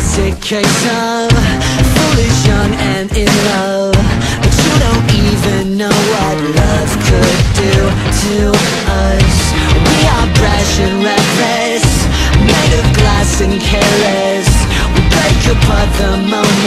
classic case of Foolish, young, and in love. But you don't even know what love could do to us. We are brash and reckless Made of glass and careless. We break apart the moment.